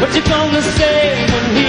What you gonna say when he